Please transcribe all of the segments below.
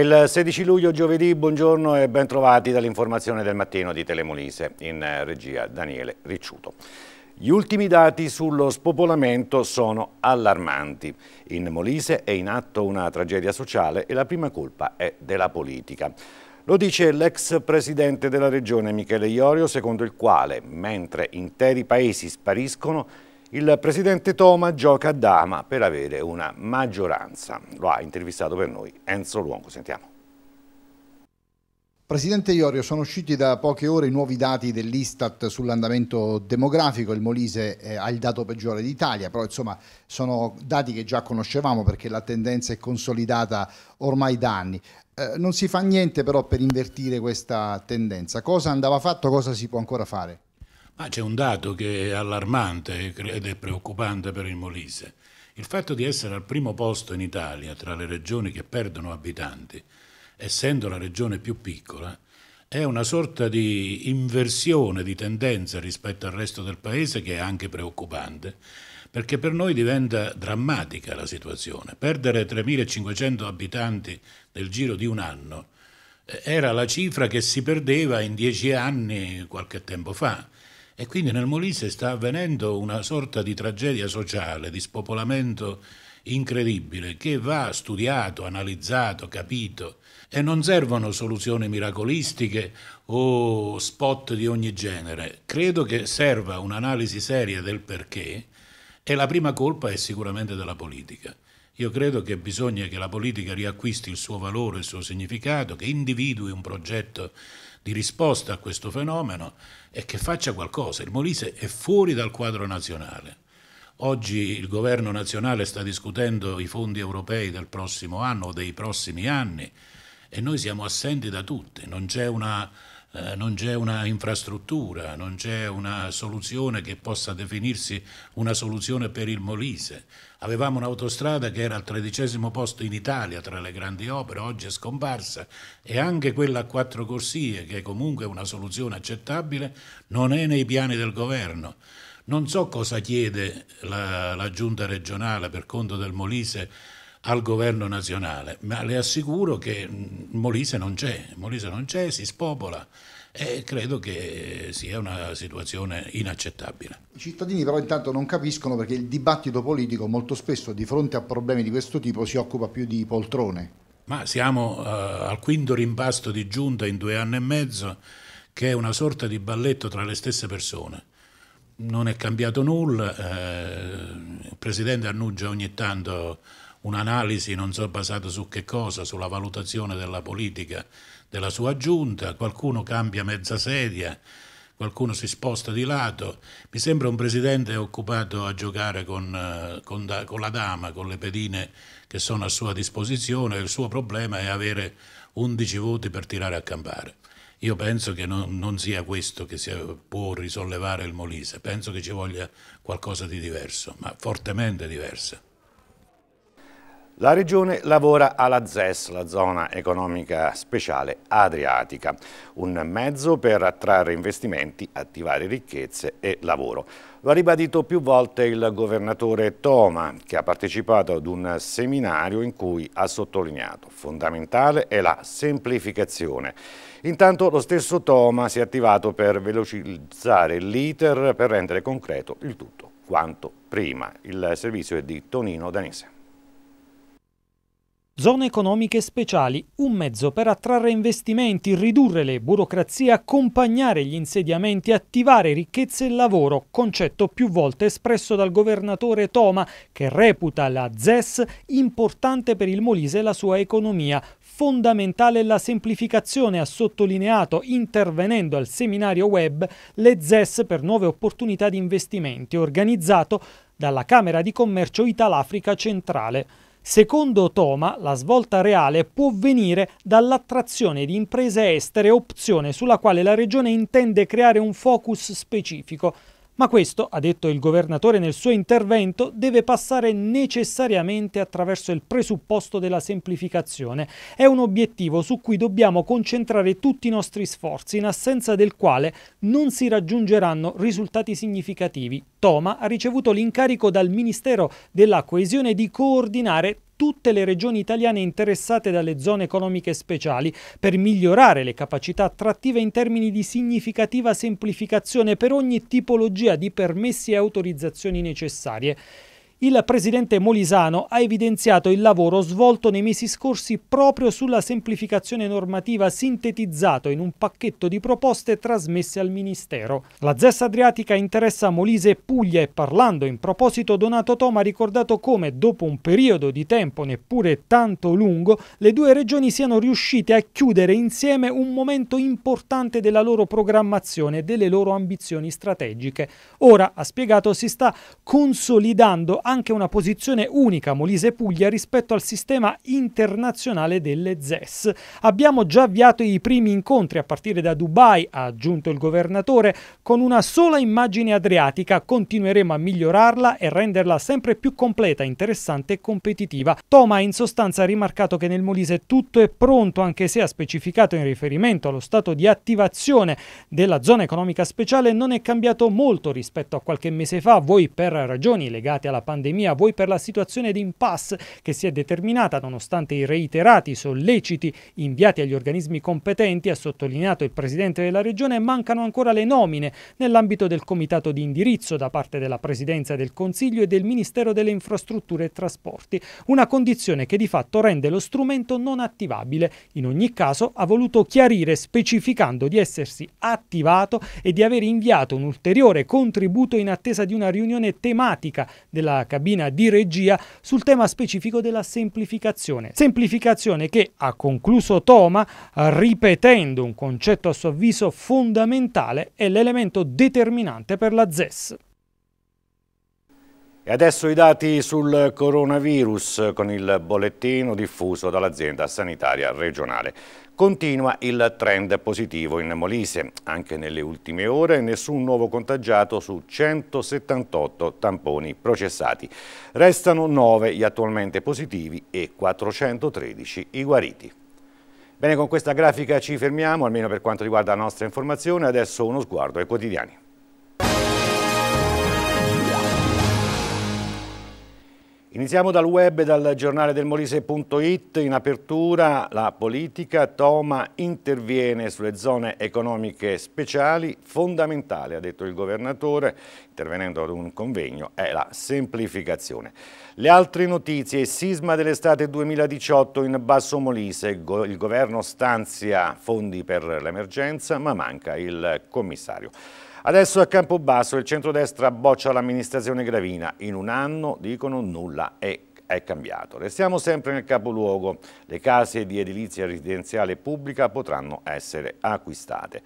il 16 luglio, giovedì, buongiorno e bentrovati dall'informazione del mattino di Telemolise, in regia Daniele Ricciuto. Gli ultimi dati sullo spopolamento sono allarmanti. In Molise è in atto una tragedia sociale e la prima colpa è della politica. Lo dice l'ex presidente della regione Michele Iorio, secondo il quale, mentre interi paesi spariscono, il presidente Toma gioca a dama per avere una maggioranza. Lo ha intervistato per noi Enzo Luongo. Sentiamo. Presidente Iorio, sono usciti da poche ore i nuovi dati dell'Istat sull'andamento demografico, il Molise eh, ha il dato peggiore d'Italia, però insomma sono dati che già conoscevamo perché la tendenza è consolidata ormai da anni. Eh, non si fa niente però per invertire questa tendenza. Cosa andava fatto, cosa si può ancora fare? Ma c'è un dato che è allarmante ed è preoccupante per il Molise. Il fatto di essere al primo posto in Italia tra le regioni che perdono abitanti, essendo la regione più piccola, è una sorta di inversione di tendenza rispetto al resto del paese che è anche preoccupante, perché per noi diventa drammatica la situazione. Perdere 3.500 abitanti nel giro di un anno eh, era la cifra che si perdeva in dieci anni qualche tempo fa e quindi nel Molise sta avvenendo una sorta di tragedia sociale, di spopolamento incredibile che va studiato, analizzato, capito e non servono soluzioni miracolistiche o spot di ogni genere. Credo che serva un'analisi seria del perché e la prima colpa è sicuramente della politica. Io credo che bisogna che la politica riacquisti il suo valore, il suo significato, che individui un progetto di risposta a questo fenomeno e che faccia qualcosa. Il Molise è fuori dal quadro nazionale. Oggi il governo nazionale sta discutendo i fondi europei del prossimo anno o dei prossimi anni e noi siamo assenti da tutti, non c'è una, eh, non c'è una infrastruttura, non c'è una soluzione che possa definirsi una soluzione per il Molise. Avevamo un'autostrada che era al tredicesimo posto in Italia tra le grandi opere, oggi è scomparsa e anche quella a quattro corsie, che comunque è una soluzione accettabile, non è nei piani del governo. Non so cosa chiede la, la giunta regionale per conto del Molise al governo nazionale, ma le assicuro che Molise non c'è, Molise non c'è, si spopola e credo che sia una situazione inaccettabile. I cittadini però intanto non capiscono perché il dibattito politico molto spesso di fronte a problemi di questo tipo si occupa più di poltrone. Ma siamo uh, al quinto rimpasto di giunta in due anni e mezzo che è una sorta di balletto tra le stesse persone. Non è cambiato nulla, eh, il Presidente annuncia ogni tanto un'analisi non so basata su che cosa, sulla valutazione della politica della sua giunta, qualcuno cambia mezza sedia, qualcuno si sposta di lato. Mi sembra un presidente occupato a giocare con, eh, con, con, la dama, con le pedine che sono a sua disposizione. Il suo problema è avere 11 voti per tirare a campare. Io penso che non, non sia questo che si può risollevare il Molise, penso che ci voglia qualcosa di diverso, ma fortemente diverso. La Regione lavora alla ZES, la zona economica speciale adriatica, un mezzo per attrarre investimenti, attivare ricchezze e lavoro. Lo ha ribadito più volte il governatore Toma, che ha partecipato ad un seminario in cui ha sottolineato fondamentale è la semplificazione. Intanto lo stesso Toma si è attivato per velocizzare l'iter per rendere concreto il tutto quanto prima. Il servizio è di Tonino Danese. Zone economiche speciali, un mezzo per attrarre investimenti, ridurre le burocrazie, accompagnare gli insediamenti, attivare ricchezze e lavoro, concetto più volte espresso dal governatore Toma, che reputa la ZES importante per il Molise e la sua economia. Fondamentale la semplificazione, ha sottolineato, intervenendo al seminario web Le ZES per nuove opportunità di investimenti, organizzato dalla Camera di Commercio Italafrica Centrale. Secondo Toma, la svolta reale può venire dall'attrazione di imprese estere, opzione sulla quale la Regione intende creare un focus specifico. Ma questo, ha detto il governatore nel suo intervento, deve passare necessariamente attraverso il presupposto della semplificazione. È un obiettivo su cui dobbiamo concentrare tutti i nostri sforzi, in assenza del quale non si raggiungeranno risultati significativi. Toma ha ricevuto l'incarico dal Ministero della Coesione di coordinare tutte le regioni italiane interessate dalle zone economiche speciali per migliorare le capacità attrattive in termini di significativa semplificazione per ogni tipologia di permessi e autorizzazioni necessarie. Il presidente Molisano ha evidenziato il lavoro svolto nei mesi scorsi proprio sulla semplificazione normativa sintetizzato in un pacchetto di proposte trasmesse al Ministero. La ZES Adriatica interessa Molise e Puglia e parlando in proposito Donato Toma ha ricordato come dopo un periodo di tempo neppure tanto lungo le due regioni siano riuscite a chiudere insieme un momento importante della loro programmazione e delle loro ambizioni strategiche. Ora, ha spiegato, si sta consolidando anche una posizione unica Molise Puglia rispetto al sistema internazionale delle ZES. Abbiamo già avviato i primi incontri a partire da Dubai, ha aggiunto il governatore, con una sola immagine adriatica. Continueremo a migliorarla e renderla sempre più completa, interessante e competitiva. Toma ha in sostanza rimarcato che nel Molise tutto è pronto, anche se ha specificato in riferimento allo stato di attivazione della zona economica speciale non è cambiato molto rispetto a qualche mese fa, voi per ragioni legate alla pandemia pandemia, voi per la situazione di impasse che si è determinata nonostante i reiterati solleciti inviati agli organismi competenti, ha sottolineato il Presidente della Regione, mancano ancora le nomine nell'ambito del Comitato di indirizzo da parte della Presidenza del Consiglio e del Ministero delle Infrastrutture e Trasporti, una condizione che di fatto rende lo strumento non attivabile. In ogni caso ha voluto chiarire specificando di essersi attivato e di aver inviato un ulteriore contributo in attesa di una riunione tematica della cabina di regia sul tema specifico della semplificazione. Semplificazione che ha concluso Toma ripetendo un concetto a suo avviso fondamentale e l'elemento determinante per la ZES. E adesso i dati sul coronavirus con il bollettino diffuso dall'azienda sanitaria regionale. Continua il trend positivo in Molise. Anche nelle ultime ore nessun nuovo contagiato su 178 tamponi processati. Restano 9 gli attualmente positivi e 413 i guariti. Bene, con questa grafica ci fermiamo, almeno per quanto riguarda la nostra informazione. Adesso uno sguardo ai quotidiani. Iniziamo dal web e dal giornale del Molise.it. In apertura la politica Toma interviene sulle zone economiche speciali. Fondamentale, ha detto il governatore, intervenendo ad un convegno, è la semplificazione. Le altre notizie, sisma dell'estate 2018 in Basso Molise. Il governo stanzia fondi per l'emergenza, ma manca il commissario. Adesso a Campobasso il centrodestra boccia l'amministrazione Gravina. In un anno, dicono, nulla è è cambiato. Restiamo sempre nel capoluogo. Le case di edilizia residenziale pubblica potranno essere acquistate.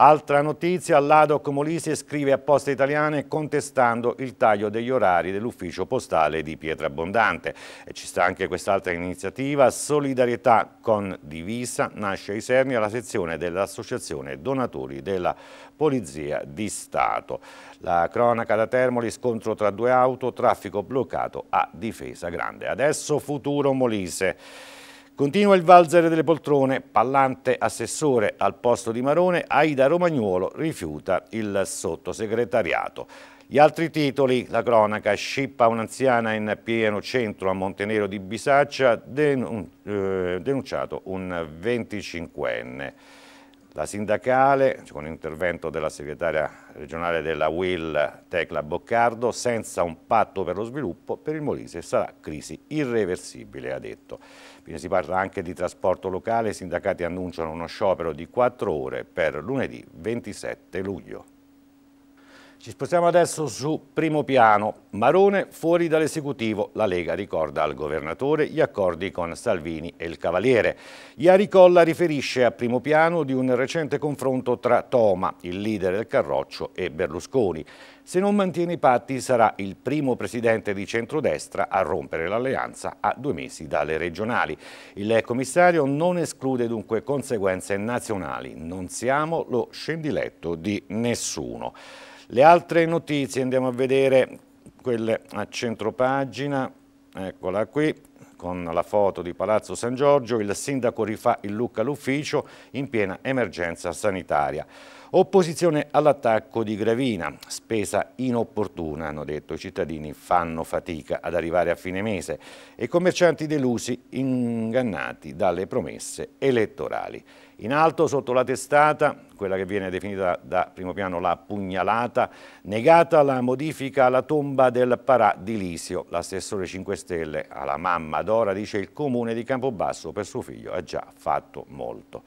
Altra notizia, l'Adoc Molise scrive a Poste Italiane contestando il taglio degli orari dell'ufficio postale di Pietrabondante. E ci sta anche quest'altra iniziativa, Solidarietà con Divisa, nasce a Isernia la sezione dell'Associazione Donatori della Polizia di Stato. La cronaca da Termoli, scontro tra due auto, traffico bloccato a Difesa Grande. Adesso Futuro Molise. Continua il valzer delle poltrone, Pallante assessore al posto di Marone, Aida Romagnuolo rifiuta il sottosegretariato. Gli altri titoli, la cronaca, scippa un'anziana in pieno centro a Montenero di Bisaccia, denun eh, denunciato un 25enne. La sindacale, con l'intervento della segretaria regionale della WIL Tecla Boccardo, senza un patto per lo sviluppo, per il Molise sarà crisi irreversibile, ha detto. Quindi si parla anche di trasporto locale, i sindacati annunciano uno sciopero di 4 ore per lunedì 27 luglio. Ci spostiamo adesso su primo piano. Marone fuori dall'esecutivo. La Lega ricorda al governatore gli accordi con Salvini e il Cavaliere. Iari Colla riferisce a primo piano di un recente confronto tra Toma, il leader del Carroccio, e Berlusconi. Se non mantiene i patti sarà il primo presidente di centrodestra a rompere l'alleanza a due mesi dalle regionali. Il commissario non esclude dunque conseguenze nazionali. Non siamo lo scendiletto di nessuno. Le altre notizie andiamo a vedere quelle a centropagina, eccola qui, con la foto di Palazzo San Giorgio, il sindaco rifà il look all'ufficio in piena emergenza sanitaria. Opposizione all'attacco di Gravina, spesa inopportuna, hanno detto i cittadini, fanno fatica ad arrivare a fine mese e commercianti delusi, ingannati dalle promesse elettorali. In alto, sotto la testata, quella che viene definita da primo piano la pugnalata, negata la modifica alla tomba del Parà di Lisio. L'assessore 5 Stelle alla mamma Dora dice il comune di Campobasso per suo figlio ha già fatto molto.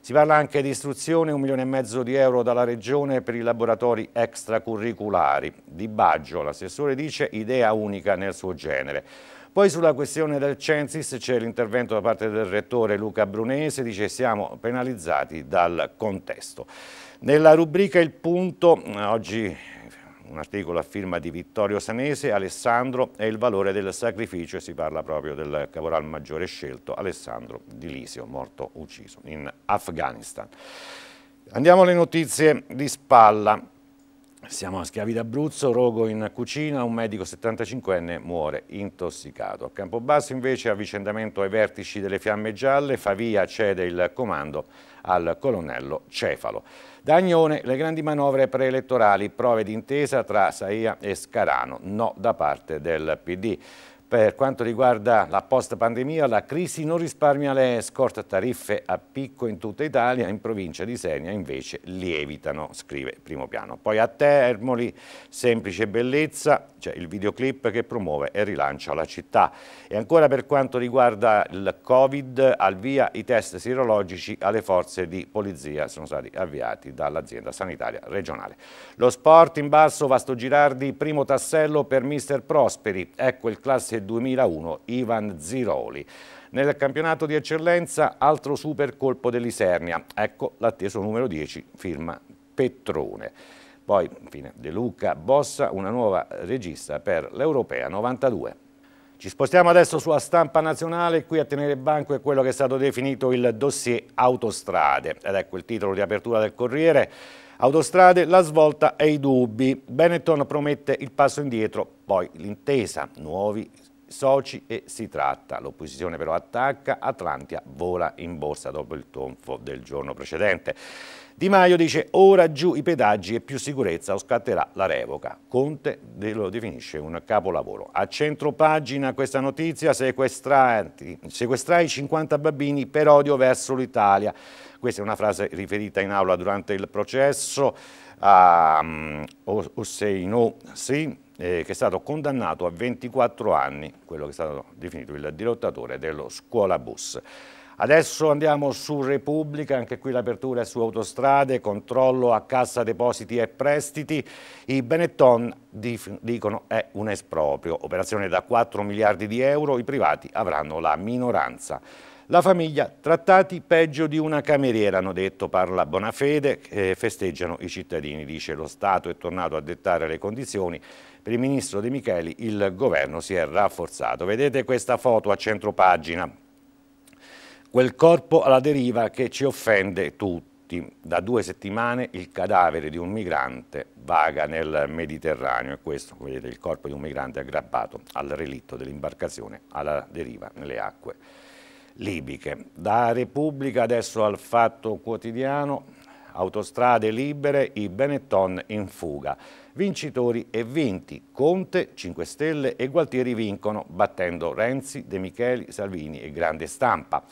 Si parla anche di istruzione, un milione e mezzo di euro dalla Regione per i laboratori extracurriculari. Di Baggio, l'assessore dice, idea unica nel suo genere. Poi sulla questione del Censis c'è l'intervento da parte del rettore Luca Brunese, dice siamo penalizzati dal contesto. Nella rubrica Il Punto, oggi un articolo a firma di Vittorio Sanese, Alessandro e il valore del sacrificio, e si parla proprio del caporal maggiore scelto, Alessandro Di Lisio, morto ucciso in Afghanistan. Andiamo alle notizie di spalla. Siamo a Schiavi d'Abruzzo, rogo in cucina, un medico 75enne muore intossicato. A Campobasso invece avvicendamento ai vertici delle fiamme gialle, Favia cede il comando al colonnello Cefalo. Da Agnone le grandi manovre preelettorali, prove d'intesa tra Saia e Scarano, no da parte del PD. Per quanto riguarda la post-pandemia, la crisi non risparmia le scorte tariffe a picco in tutta Italia, in provincia di Senia invece lievitano, scrive Primo Piano. Poi a Termoli, semplice bellezza, c'è il videoclip che promuove e rilancia la città. E ancora per quanto riguarda il Covid, al via i test sierologici alle forze di polizia sono stati avviati dall'azienda sanitaria regionale. Lo sport in basso, Vasto Girardi, primo tassello per Mister Prosperi, ecco il classe 2001 Ivan Ziroli. Nel campionato di eccellenza altro super colpo dell'Isernia, ecco l'atteso numero 10, firma Petrone. Poi, infine, De Luca Bossa, una nuova regista per l'Europea 92. Ci spostiamo adesso sulla stampa nazionale, qui a tenere banco è quello che è stato definito il dossier autostrade, ed ecco il titolo di apertura del Corriere. Autostrade, la svolta e i dubbi. Benetton promette il passo indietro, poi l'intesa, nuovi soci e si tratta. L'opposizione però attacca, Atlantia vola in borsa dopo il tonfo del giorno precedente. Di Maio dice ora giù i pedaggi e più sicurezza o scatterà la revoca. Conte lo definisce un capolavoro. A centro pagina questa notizia, sequestrai 50 bambini per odio verso l'Italia. Questa è una frase riferita in aula durante il processo a um, sì, eh, che è stato condannato a 24 anni, quello che è stato definito il dirottatore dello scuolabus. Adesso andiamo su Repubblica, anche qui l'apertura è su autostrade, controllo a cassa depositi e prestiti. I Benetton dicono è un esproprio, operazione da 4 miliardi di euro, i privati avranno la minoranza. La famiglia, trattati peggio di una cameriera, hanno detto, parla Bonafede, eh, festeggiano i cittadini, dice lo Stato è tornato a dettare le condizioni. Per il ministro De Micheli il governo si è rafforzato. Vedete questa foto a centro pagina, quel corpo alla deriva che ci offende tutti. Da due settimane il cadavere di un migrante vaga nel Mediterraneo e questo, vedete, il corpo di un migrante aggrappato al relitto dell'imbarcazione alla deriva nelle acque libiche. Da Repubblica adesso al Fatto Quotidiano, autostrade libere, i Benetton in fuga. Vincitori e vinti, Conte, 5 Stelle e Gualtieri vincono, battendo Renzi, De Micheli, Salvini e Grande Stampa.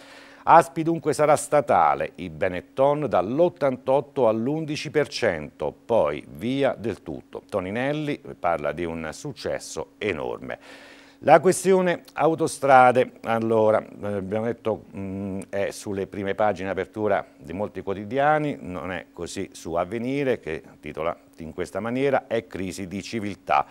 Aspi dunque sarà statale, i Benetton dall'88 all'11%, poi via del tutto. Toninelli parla di un successo enorme. La questione autostrade, allora, eh, abbiamo detto, mh, mm, è sulle prime pagine apertura di molti quotidiani, non è così su Avvenire che titola in questa maniera, è crisi di civiltà.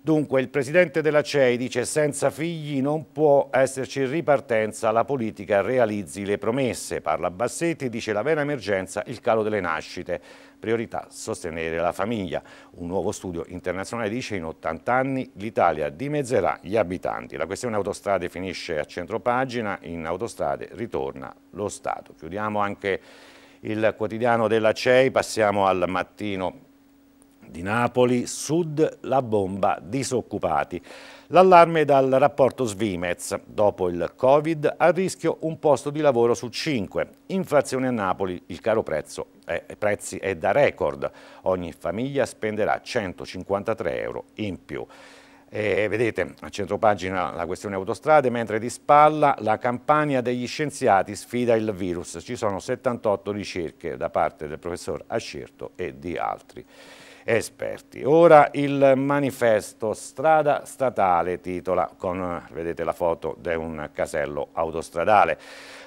Dunque il Presidente della CEI dice senza figli non può esserci ripartenza, la politica realizzi le promesse. Parla Bassetti, dice la vera emergenza, il calo delle nascite. Priorità sostenere la famiglia. Un nuovo studio internazionale dice in 80 anni l'Italia dimezzerà gli abitanti. La questione autostrade finisce a centropagina, in autostrade ritorna lo Stato. Chiudiamo anche il quotidiano della CEI, passiamo al mattino di Napoli, sud la bomba, disoccupati. L'allarme dal rapporto Svimez. Dopo il Covid, a rischio un posto di lavoro su cinque. Inflazione a Napoli, il caro prezzo eh, prezzi è da record. Ogni famiglia spenderà 153 euro in più. E vedete a centro pagina la questione autostrade, mentre di spalla la campagna degli scienziati sfida il virus. Ci sono 78 ricerche da parte del professor Ascerto e di altri esperti. Ora il manifesto Strada Statale titola con, vedete la foto di un casello autostradale.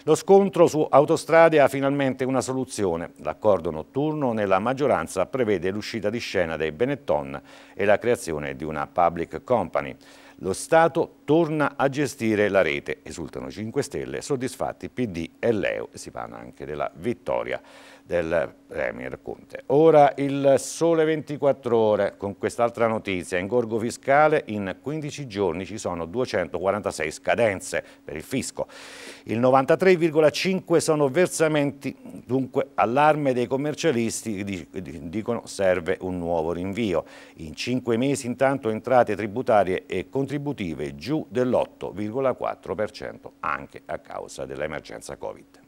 Lo scontro su autostrade ha finalmente una soluzione. L'accordo notturno nella maggioranza prevede l'uscita di scena dei Benetton e la creazione di una public company. Lo Stato torna a gestire la rete, esultano 5 Stelle, soddisfatti PD e Leo, si parla anche della vittoria del Premier Conte. Ora il sole 24 ore con quest'altra notizia. In gorgo fiscale in 15 giorni ci sono 246 scadenze per il fisco. Il 93,5 sono versamenti, dunque allarme dei commercialisti dicono serve un nuovo rinvio. In 5 mesi intanto entrate tributarie e contributive giù dell'8,4% anche a causa dell'emergenza Covid.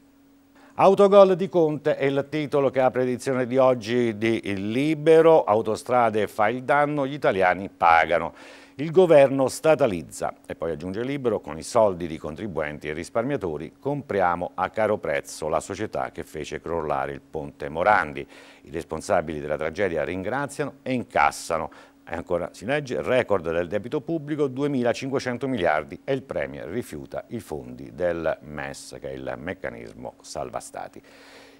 Autogol di Conte è il titolo che apre l'edizione di oggi di Libero, autostrade fa il danno, gli italiani pagano. Il governo statalizza e poi aggiunge il libro con i soldi di contribuenti e risparmiatori compriamo a caro prezzo la società che fece crollare il ponte Morandi. I responsabili della tragedia ringraziano e incassano e ancora si legge, record del debito pubblico 2.500 miliardi. E il Premier rifiuta i fondi del MES, che è il meccanismo salva stati.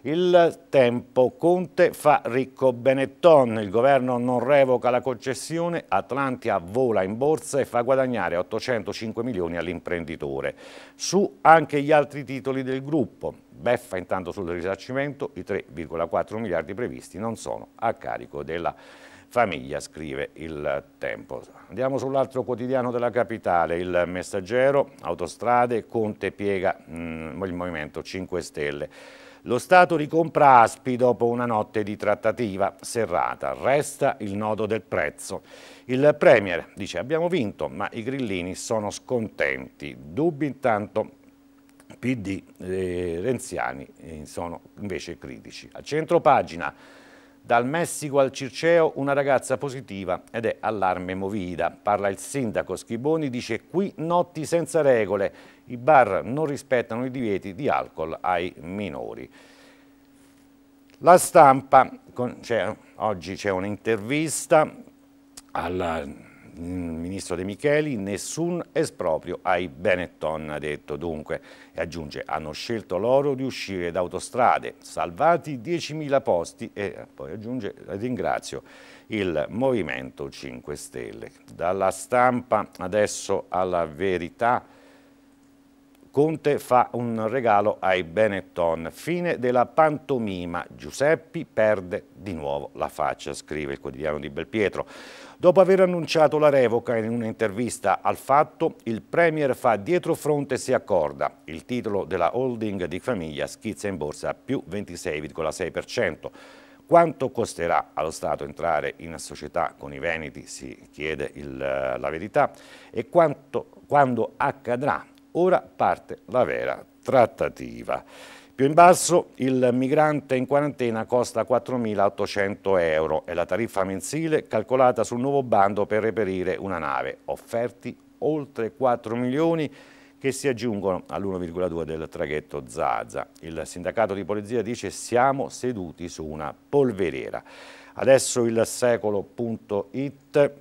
Il tempo, Conte fa ricco Benetton, il governo non revoca la concessione, Atlantia vola in borsa e fa guadagnare 805 milioni all'imprenditore. Su anche gli altri titoli del gruppo, beffa intanto sul risarcimento, i 3,4 miliardi previsti non sono a carico della famiglia, scrive il Tempo. Andiamo sull'altro quotidiano della capitale, il Messaggero, autostrade, Conte piega mm, il Movimento 5 Stelle. Lo Stato ricompra Aspi dopo una notte di trattativa serrata, resta il nodo del prezzo. Il Premier dice abbiamo vinto ma i grillini sono scontenti, dubbi intanto PD e Renziani eh, sono invece critici. A centro pagina dal Messico al Circeo una ragazza positiva ed è allarme movida. Parla il sindaco Schiboni, dice qui notti senza regole, i bar non rispettano i divieti di alcol ai minori. La stampa, oggi c'è un'intervista al il ministro De Micheli, nessun esproprio ai Benetton, ha detto dunque, e aggiunge, hanno scelto loro di uscire da autostrade, salvati 10.000 posti e poi aggiunge, ringrazio il Movimento 5 Stelle. Dalla stampa adesso alla verità, Conte fa un regalo ai Benetton. Fine della pantomima. Giuseppi perde di nuovo la faccia, scrive il quotidiano di Belpietro. Dopo aver annunciato la revoca in un'intervista al Fatto, il Premier fa dietro fronte e si accorda. Il titolo della holding di famiglia schizza in borsa più 26,6%. Quanto costerà allo Stato entrare in società con i Veneti, si chiede il, la verità, e quanto, quando accadrà Ora parte la vera trattativa. Più in basso il migrante in quarantena costa 4.800 euro e la tariffa mensile calcolata sul nuovo bando per reperire una nave. Offerti oltre 4 milioni che si aggiungono all'1,2 del traghetto Zaza. Il sindacato di polizia dice siamo seduti su una polveriera. Adesso il secolo.it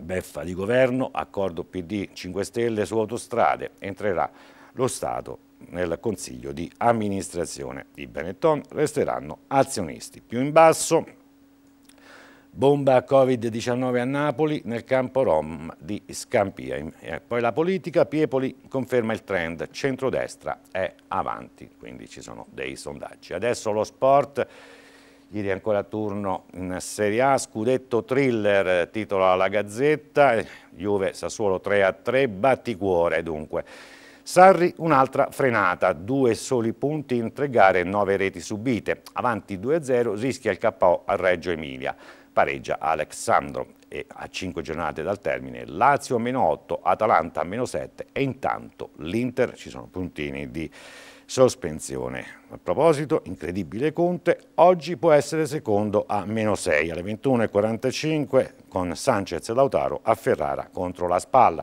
beffa di governo, accordo PD 5 Stelle su autostrade, entrerà lo Stato nel Consiglio di amministrazione. I Benetton resteranno azionisti. Più in basso, bomba Covid-19 a Napoli nel campo Rom di Scampia. E poi la politica, Piepoli conferma il trend, centrodestra è avanti, quindi ci sono dei sondaggi. Adesso lo sport Ieri ancora turno in Serie A, scudetto thriller, titola la Gazzetta, Juve Sassuolo 3-3, batticuore dunque. Sarri un'altra frenata, due soli punti in tre gare e nove reti subite. Avanti 2-0, rischia il KO a Reggio Emilia. pareggia Alexandro e a 5 giornate dal termine Lazio meno 8, Atalanta meno 7 e intanto l'Inter ci sono puntini di sospensione. A proposito, incredibile Conte, oggi può essere secondo a meno 6 alle 21.45 con Sanchez e Lautaro a Ferrara contro la spalla.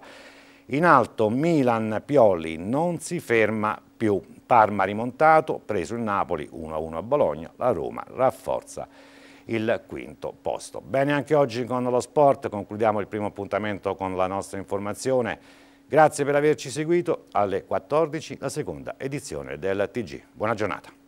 In alto Milan Pioli non si ferma più. Parma rimontato, preso il Napoli 1-1 a Bologna, la Roma rafforza il quinto posto. Bene anche oggi con lo sport, concludiamo il primo appuntamento con la nostra informazione. Grazie per averci seguito, alle 14 la seconda edizione del TG. Buona giornata.